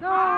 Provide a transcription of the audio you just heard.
No!